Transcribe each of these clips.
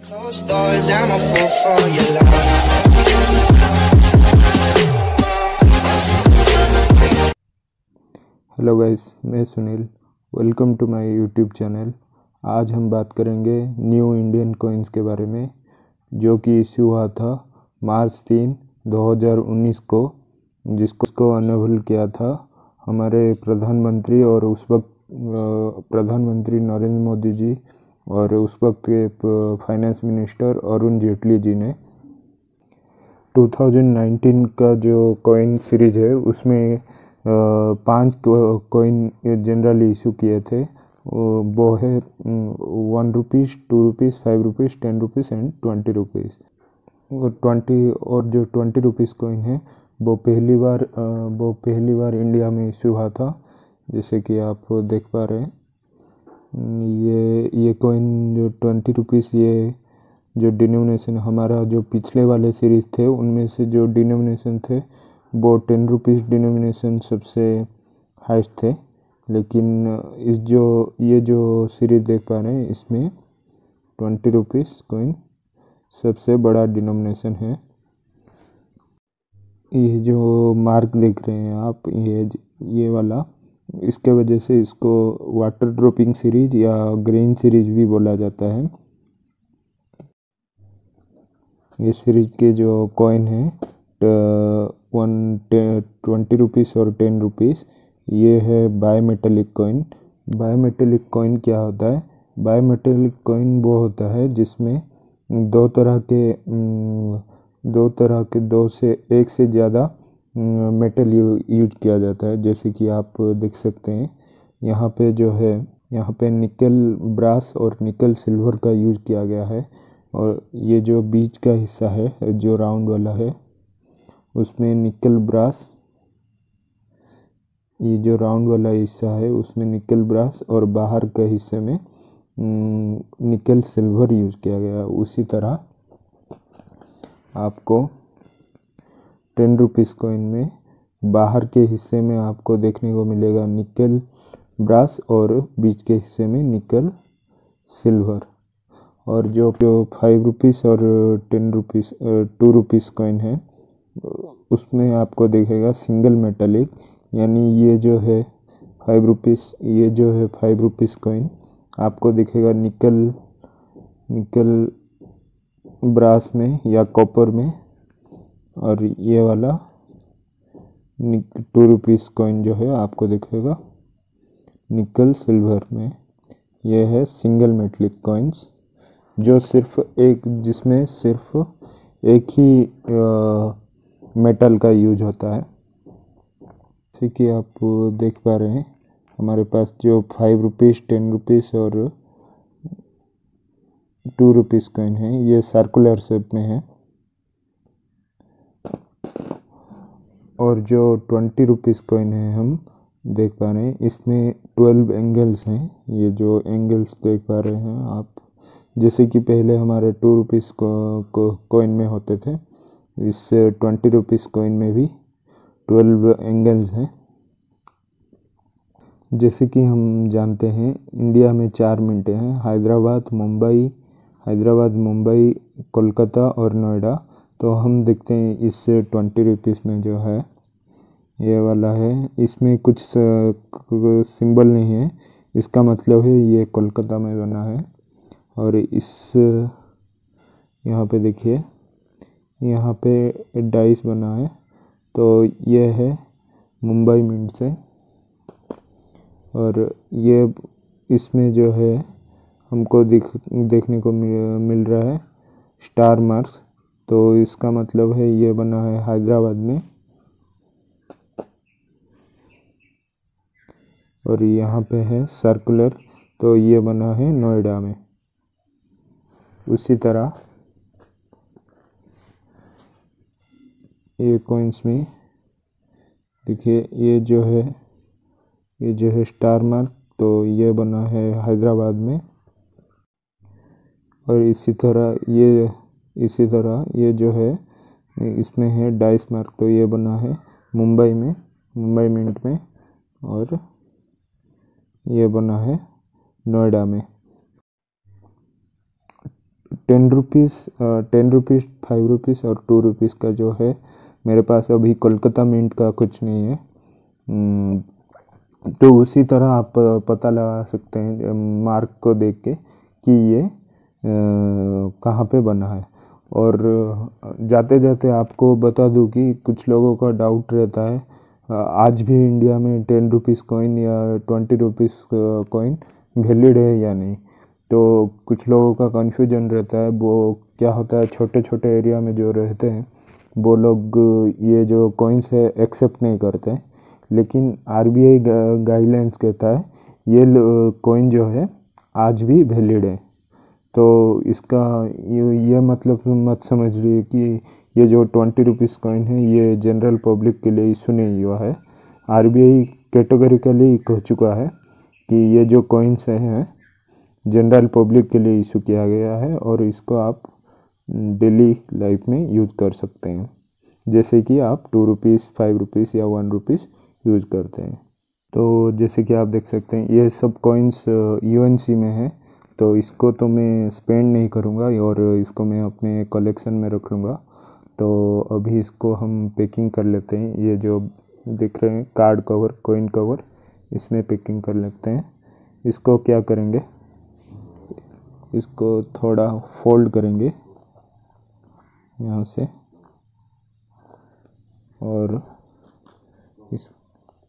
Hello guys मैं Sunil. Welcome to my YouTube channel आज हम बात करेंगे न्यू इंडियन कॉइन्स के बारे में, जो कि इश्यू हुआ था मार्च तीन 2019 को, जिसको उसको अनवेल किया था हमारे प्रधानमंत्री और उस वक्त प्रधानमंत्री नरेंद्र मोदी जी और उस वक्त के फाइनेंस मिनिस्टर अरुण जेटली जी ने 2019 का जो कॉइन सीरीज़ है, उसमें पाँच कॉइन जनरली इशू किए थे। वो है one rupees two rupees five rupees ten rupees and twenty rupees और ट्वेंटी और जो ट्वेंटी रुपीज़ कॉइन है, वो पहली बार वो पहली बार इंडिया में इशू हुआ था। जैसे कि आप देख पा रहे हैं। ये ये कॉइन जो ट्वेंटी रुपीज़ ये जो डिनोमिनेशन हमारा जो पिछले वाले सीरीज़ थे, उनमें से जो डिनोमिनेशन थे, वो टेन रुपीज़ डिनोमिनेशन सबसे हाइस्ट थे। लेकिन इस जो, ये जो सीरीज़ देख पा रहे हैं, इसमें ट्वेंटी रुपीज़ कॉइन सबसे बड़ा डिनोमिनेशन है। ये जो मार्क देख रहे हैं आप, ये ये वाला इसके वजह से इसको वाटर ड्रॉपिंग सीरीज़ या ग्रीन सीरीज़ भी बोला जाता है। ये सीरीज़ के जो कॉइन है वन ट्वेंटी रुपीज़ और टेन रुपीज़ ये है बायोमेटेलिक कॉइन बायोमेटेलिक कॉइन क्या होता है? बायोमेटेलिक कॉइन वो होता है जिसमें दो तरह के दो तरह के, दो से, एक से ज़्यादा मेटल यूज़ किया जाता है, जैसे कि आप देख सकते हैं। यहाँ पे जो है, यहाँ पे निकल ब्रास और निकल सिल्वर का यूज़ किया गया है। और ये जो बीच का हिस्सा है, जो राउंड वाला है, उसमें निकल ब्रास, ये जो राउंड वाला हिस्सा है, उसमें निकल ब्रास और बाहर के हिस्से में निकल सिल्वर यूज़ किया गया उसी तरह आपको टेन रुपीज़ कॉइन में बाहर के हिस्से में आपको देखने को मिलेगा निकल ब्रास और बीच के हिस्से में निकल सिल्वर और जो जो फाइव रुपीज़ और ten rupees two rupees coin है, उसमें आपको देखेगा सिंगल मेटलिक यानी ये जो है फाइव रुपीज़ ये जो है फाइव रुपीज़ कॉइन आपको दिखेगा निकल निकल ब्रास में या कॉपर में और ये वाला टू रुपीज़ कॉइन जो है आपको दिखेगा निकल सिल्वर में। ये है सिंगल मेटलिक कॉइन्स जो सिर्फ़ एक जिसमें सिर्फ़ एक ही अ, मेटल का यूज़ होता है। जैसे कि आप देख पा रहे हैं हमारे पास जो फाइव रुपीज़ टेन रुपीज़ और टू रुपीज़ कॉइन है ये सर्कुलर शेप में है। और जो ट्वेंटी रुपीज़ कॉइन है हम देख पा रहे हैं, इसमें ट्वेल्व एंगल्स हैं। ये जो एंगल्स देख पा रहे हैं आप, जैसे कि पहले हमारे टू रुपीज़ कॉइन में होते थे, इस ट्वेंटी रुपीज़ कॉइन में भी ट्वेल्व एंगल्स हैं। जैसे कि हम जानते हैं, इंडिया में चार मिनटें हैं, हैदराबाद, मुंबई हैदराबाद, मुंबई, कोलकाता और नोएडा। तो हम देखते हैं इस ट्वेंटी रुपीज़ में जो है, ये वाला है। इसमें कुछ सिंबल नहीं है। इसका मतलब है ये कोलकाता में बना है। और इस, यहाँ पे देखिए, यहाँ पे डाइस बना है। तो ये है मुंबई मिंट से। और ये इसमें जो है हमको दिख, देखने को मिल रहा है स्टार मार्क्स तो इसका मतलब है, ये बना है हैदराबाद में। और यहाँ पे है सर्कुलर तो ये बना है नोएडा में। उसी तरह ये कॉइन्स में, देखिए, ये जो है, ये जो है स्टार मार्क तो ये बना है हैदराबाद में। और इसी तरह ये इसी तरह ये जो है, इसमें है डाइस मार्क तो ये बना है मुंबई में, मुंबई मिंट में और ये बना है नोएडा में। Ten rupees ten rupees five rupees और टू रुपीज़ का जो है, मेरे पास अभी कोलकाता मिंट का कुछ नहीं है। तो उसी तरह आप पता लगा सकते हैं मार्क को देख के कि ये कहाँ पे बना है। और जाते जाते आपको बता दूँ कि कुछ लोगों का डाउट रहता है। आज भी इंडिया में टेन रुपीज़ कॉइन या ट्वेंटी रुपीज़ कॉइन वैलिड है या नहीं? तो कुछ लोगों का कन्फ्यूज़न रहता है। वो क्या होता है? छोटे छोटे एरिया में जो रहते हैं, वो लोग ये जो कॉइन्स है एक्सेप्ट नहीं करते। लेकिन आर बी आई गाइडलाइंस कहता है, ये कॉइन जो है, आज भी वैलिड है। तो इसका ये ये मतलब मत समझ रही है कि ये जो ट्वेंटी रुपीज़ कॉइन है, ये जनरल पब्लिक के लिए इशू नहीं हुआ है। आर बी आई कैटेगरिकली कह चुका है कि ये जो कॉइन्स हैं जनरल पब्लिक के लिए इशू किया गया है और इसको आप डेली लाइफ में यूज़ कर सकते हैं। जैसे कि आप टू रुपीज़ फाइव रुपीज़ या वन रुपीज़ यूज़ करते हैं। तो जैसे कि आप देख सकते हैं, ये सब कॉइन्स यू में है। तो इसको तो मैं स्पेंड नहीं करूँगा और इसको मैं अपने कलेक्शन में रख लूँगा तो अभी इसको हम पैकिंग कर लेते हैं। ये जो दिख रहे हैं कार्ड कवर कोइन कवर इसमें पैकिंग कर लेते हैं। इसको क्या करेंगे? इसको थोड़ा फोल्ड करेंगे यहाँ से। और इस,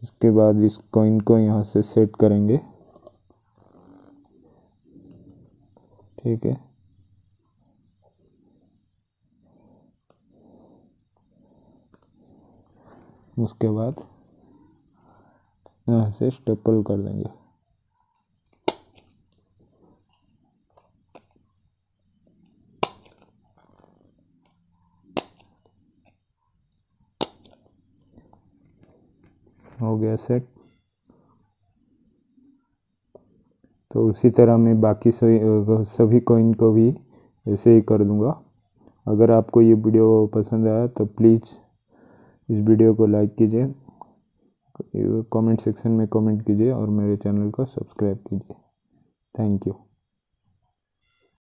इसके बाद इस कॉइन को यहाँ से सेट करेंगे। ठीक है। उसके बाद यहाँ से स्टेपल कर देंगे। हो गया सेट तो उसी तरह मैं बाकी सभी सभी कॉइन को भी ऐसे ही कर दूँगा। अगर आपको ये वीडियो पसंद आया तो प्लीज़ इस वीडियो को लाइक कीजिए। कमेंट सेक्शन में कमेंट कीजिए और मेरे चैनल को सब्सक्राइब कीजिए। Thank you